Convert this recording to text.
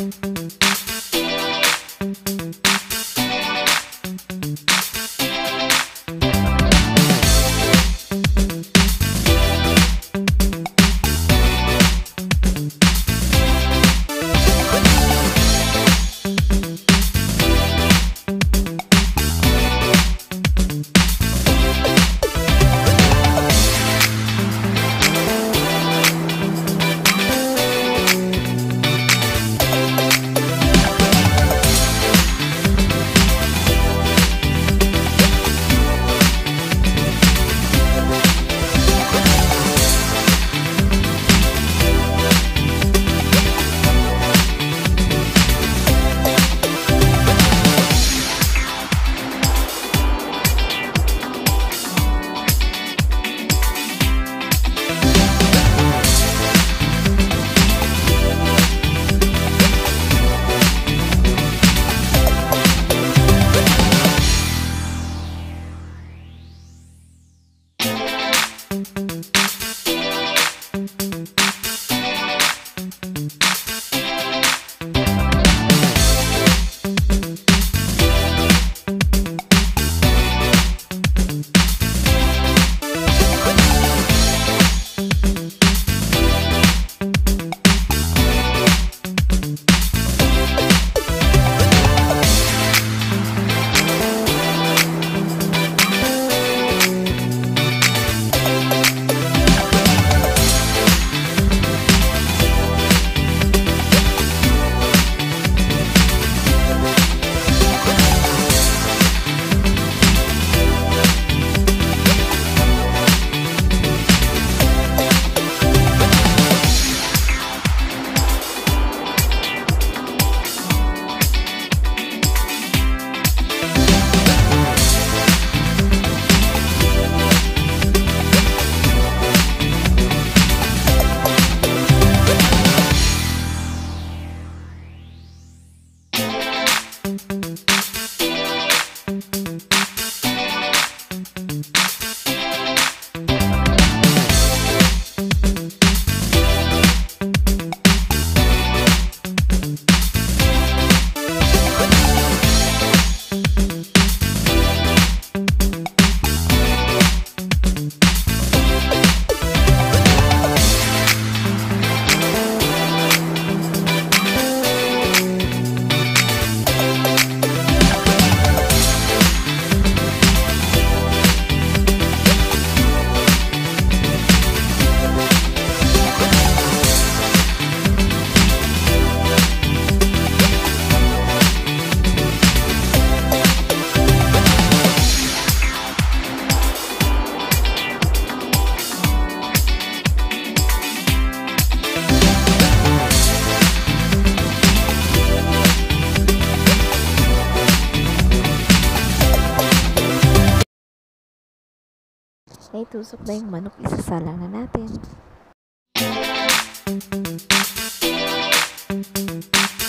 Thank you. Tapos may tusok na yung manok, isasala na natin. Thank you.